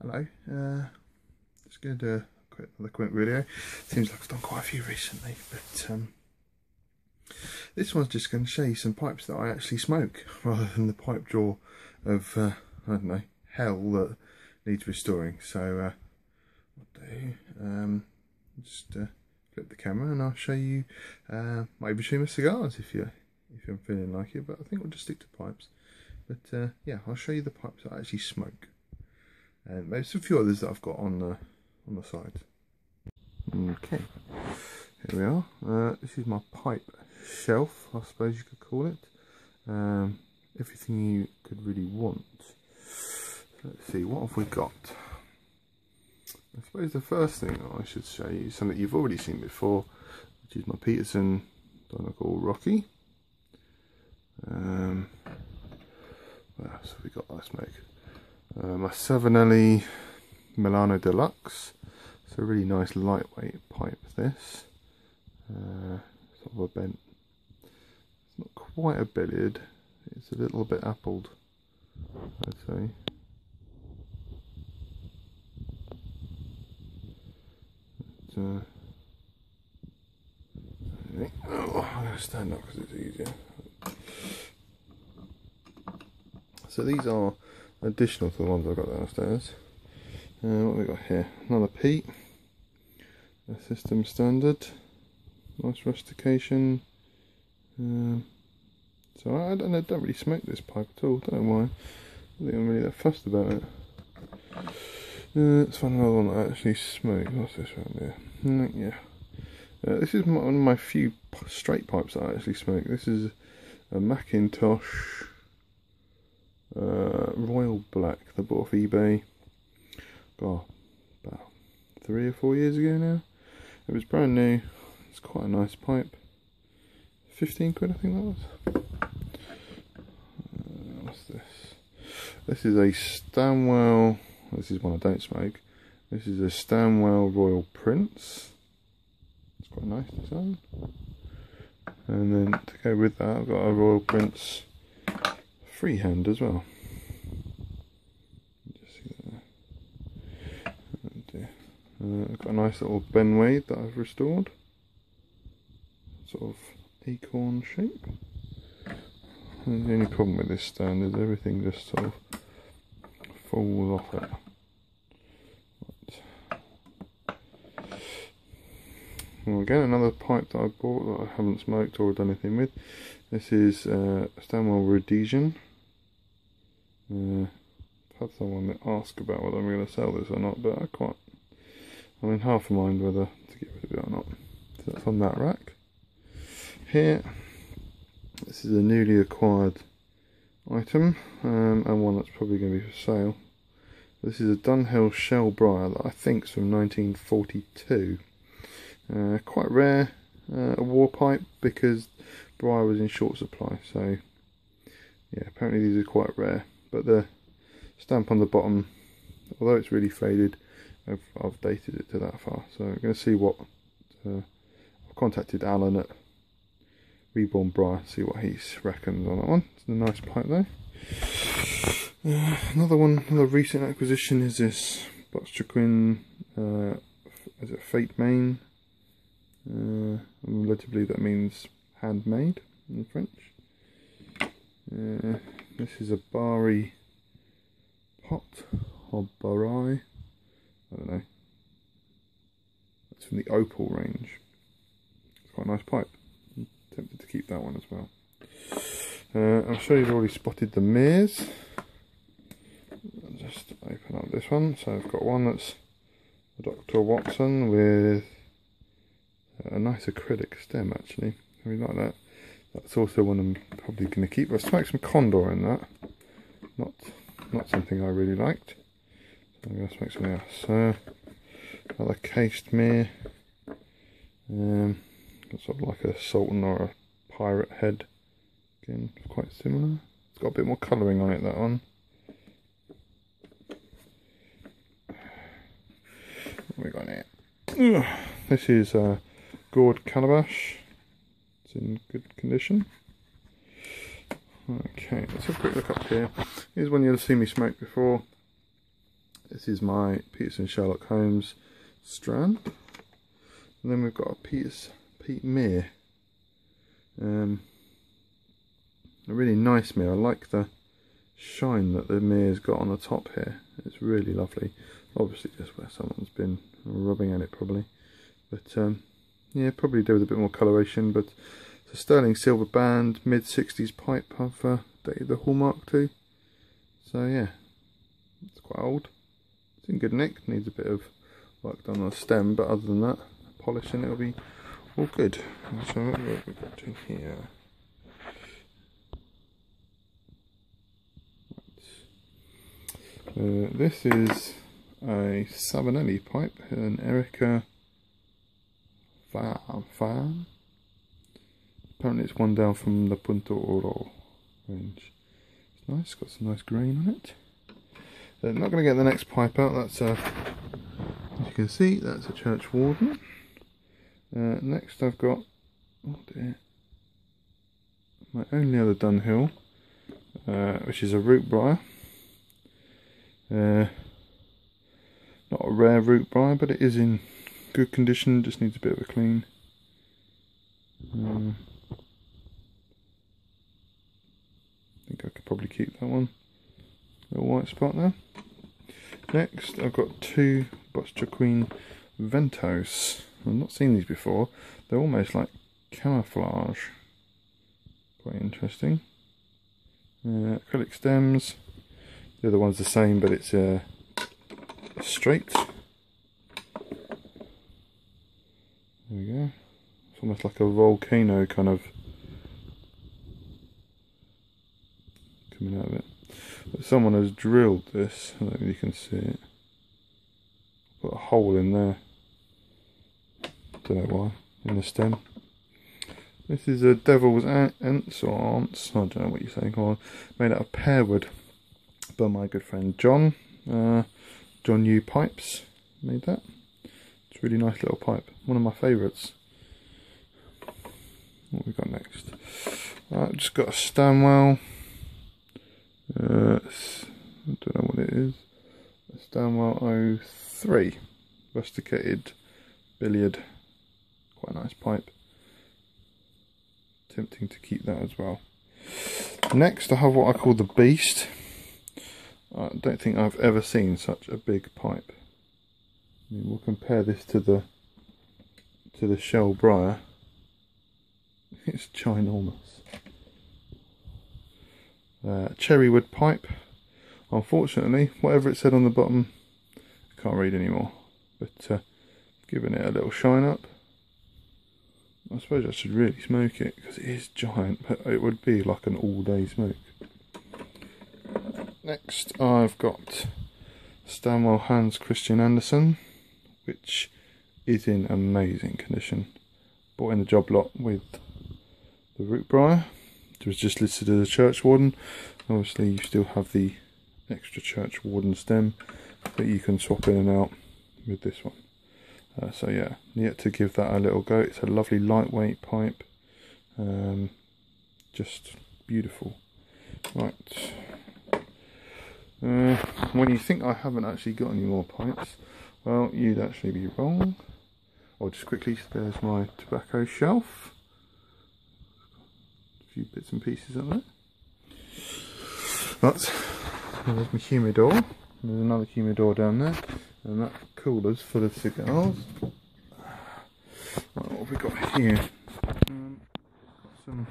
Hello, uh, just going to do a quick, another quick video. Seems like I've done quite a few recently, but um, this one's just going to show you some pipes that I actually smoke, rather than the pipe drawer of, uh, I don't know, hell that needs restoring. So, uh, do, um, just uh, flip the camera and I'll show you uh, my cigars if you're, if you're feeling like it, but I think we'll just stick to pipes. But uh, yeah, I'll show you the pipes I actually smoke. And there's a few others that I've got on the, on the side. Okay, here we are. Uh, this is my pipe shelf, I suppose you could call it. Um, everything you could really want. Let's see, what have we got? I suppose the first thing I should show you is something you've already seen before, which is my Peterson Donegal Rocky. Um, what else have we got I smoke? Uh, my Savinelli Milano Deluxe. It's a really nice lightweight pipe this. Uh, sort of a bent. It's not quite a billiard. It's a little bit appled, I'd say. But, uh, oh, I'm going to stand up because it's easier. So these are additional to the ones I've got downstairs. Uh, what we got here? Another Pete. A system standard. Nice rustication. Um, so I don't, I don't really smoke this pipe at all. Don't know why. I think I'm really that fussed about it. Uh, let's find another one that I actually smoke. What's this around here? Mm, yeah. Uh, this is my, one of my few straight pipes that I actually smoke. This is a McIntosh uh, Royal Black I bought off eBay. God, about three or four years ago now. It was brand new. It's quite a nice pipe. 15 quid, I think that was. Uh, what's this? This is a Stanwell. This is one I don't smoke. This is a Stanwell Royal Prince. It's quite a nice design. And then to go with that, I've got a Royal Prince freehand as well. Uh, I've got a nice little Ben Wade that I've restored. Sort of acorn shape. And the only problem with this stand is everything just sort of falls off it. Well, again, another pipe that I bought that I haven't smoked or done anything with. This is uh, Stanwell Rhodesian. I've had someone ask about whether I'm going to sell this or not, but I quite, I'm in half a mind whether to get rid of it or not. So that's on that rack. Here, this is a newly acquired item, um, and one that's probably going to be for sale. This is a Dunhill Shell Briar that I think is from 1942. Uh, quite rare, uh, a war pipe because briar was in short supply. So yeah, apparently these are quite rare. But the stamp on the bottom, although it's really faded, I've, I've dated it to that far. So I'm going to see what. Uh, I've contacted Alan at Reborn Briar, see what he reckons on that one. It's a nice pipe though. Uh, another one, another recent acquisition is this Joaquin, uh, is it Fate Main? Uh, believe that means handmade in French. Uh, this is a Bari pot or Bari. I don't know. It's from the Opal range. It's quite a nice pipe. I'm tempted to keep that one as well. Uh, I'm sure you've already spotted the mirrors. I'll just open up this one. So I've got one that's a Dr. Watson with a nice acrylic stem actually. I really like that. That's also one I'm probably going to keep. I smoked some Condor in that. Not not something I really liked. I'm going to smoke something else. So, another cased mirror. Um, sort of like a Sultan or a pirate head. Again, quite similar. It's got a bit more colouring on it, that one. What we got here? This is uh, gourd calabash. It's in good condition. Okay, let's have a quick look up here. Here's one you'll see me smoke before. This is my Peterson Sherlock Holmes strand. And then we've got a Peters, Pete Mere. Um, a really nice mirror. I like the shine that the mirror's got on the top here. It's really lovely. Obviously just where someone's been rubbing at it probably. But um, yeah, probably do with a bit more coloration. But it's a sterling silver band, mid 60s pipe I've uh, dated the hallmark too. So yeah, it's quite old. It's in good nick, needs a bit of work done on the stem, but other than that, polishing it'll be all good. So what have we got in here? Uh, this is a Savinelli pipe, an Erica Fan. Apparently it's one down from the Punto Oro range. It's nice, got some nice grain on it. Uh, not going to get the next pipe out, that's a, as you can see, that's a church warden. Uh, next I've got, oh dear, my only other Dunhill, uh, which is a root briar. Uh, not a rare root briar, but it is in good condition, just needs a bit of a clean. Um, I think I could probably keep that one. Little white spot there. Next, I've got two Butz-Choquin Ventos. I've not seen these before. They're almost like camouflage. Quite interesting. Uh, acrylic stems. The other one's the same, but it's uh, straight. There we go. It's almost like a volcano kind of coming out of it. But someone has drilled this. I don't know if you can see it. Put a hole in there. Don't know why. In the stem. This is a devil's ants or ants. I don't know what you're saying. Called. Made out of pear wood by my good friend John. Uh, John U Pipes made that. It's a really nice little pipe. One of my favourites. What we got next? Uh, just got a Stanwell. Uh, I don't know what it is. A Stanwell 03. Rusticated billiard. Quite a nice pipe. Tempting to keep that as well. Next I have what I call the Beast. I don't think I've ever seen such a big pipe. I mean, we'll compare this to the to the shell briar. It's ginormous. Uh, cherry wood pipe. Unfortunately, whatever it said on the bottom, I can't read anymore. But uh, giving it a little shine up. I suppose I should really smoke it because it is giant, but it would be like an all-day smoke. Next I've got Stanwell Hans Christian Andersen, which is in amazing condition. Bought in the job lot with the was just listed as a church warden. Obviously you still have the extra church warden stem that you can swap in and out with this one. Uh, so yeah, yet to give that a little go. It's a lovely lightweight pipe. Um, just beautiful. Right, uh, when you think I haven't actually got any more pipes, well, you'd actually be wrong. Or just quickly, there's my tobacco shelf. A few bits and pieces of that. That's, there's my humidor. There's another humidor down there. And that cooler's full of cigars. Right, what have we got here? Um, some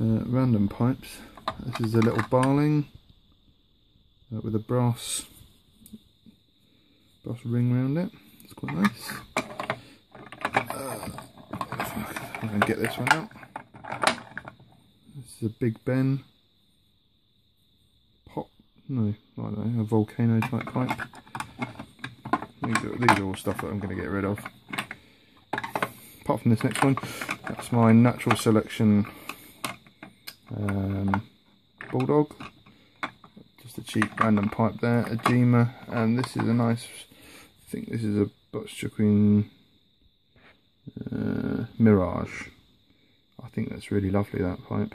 uh, random pipes. This is a little Barling uh, with a brass brass ring around it. It's quite nice. Uh, I'm going to get this one out. This is a Big Ben pop, no, I don't know, a volcano type pipe. These are, these are all stuff that I'm going to get rid of. Apart from this next one, that's my natural selection um, Bulldog Just a cheap random pipe there, a Gema, and this is a nice, I think this is a Butz-Choquin uh, Mirage. I think that's really lovely, that pipe.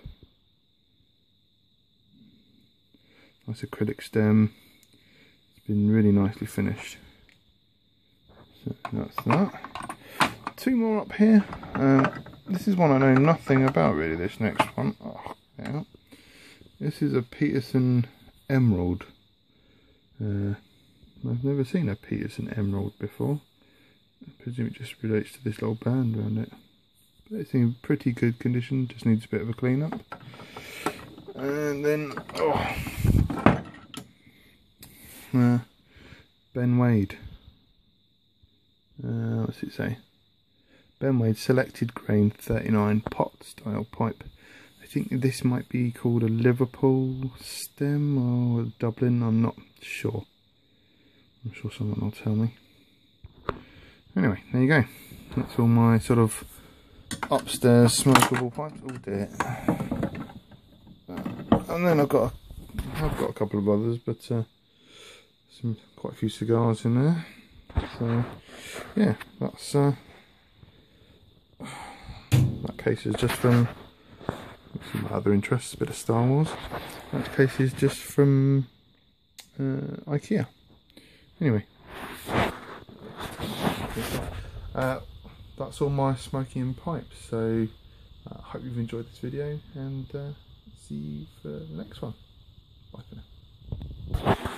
Nice acrylic stem. It's been really nicely finished. So that's that. Two more up here. Um, this is one I know nothing about really, this next one. Oh, yeah. This is a Peterson Emerald. Uh, I've never seen a Peterson Emerald before. I presume it just relates to this little band around it. But it's in pretty good condition, just needs a bit of a clean up. And then, oh, uh, Ben Wade. Uh, what's it say? Ben Wade selected grain 39 pot style pipe. I think this might be called a Liverpool stem or Dublin, I'm not sure. I'm sure someone will tell me. Anyway, there you go. That's all my sort of upstairs smokable pipes. Oh dear. And then I've got a, I've got a couple of others, but uh, some quite a few cigars in there. So yeah, that's uh, that case is just from some other interests, a bit of Star Wars. That case is just from uh, IKEA. Anyway, uh, that's all my smoking and pipes. So I uh, hope you've enjoyed this video and uh, see you for the next one. Bye for now.